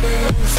fearless.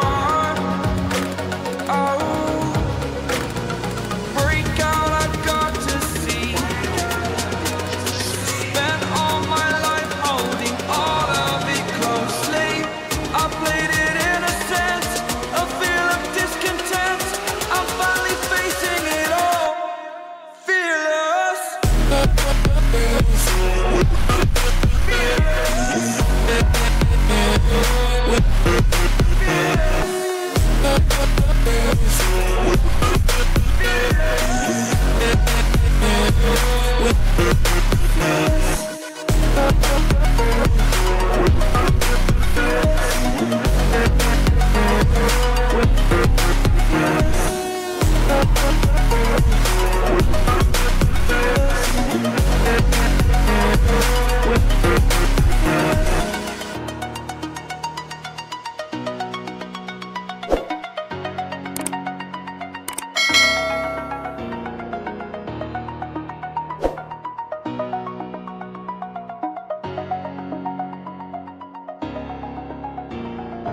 Yeah.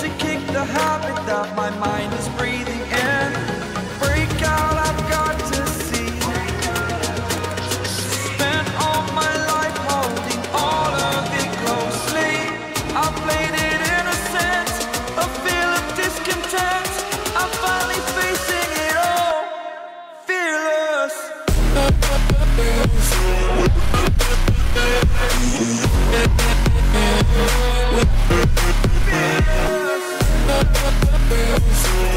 To kick the habit that my mind is breathing in. Break out, I've got to see. Spent all my life holding all of it closely. I played it innocent, a feel of discontent. I'm finally facing it all, fearless. Fearless.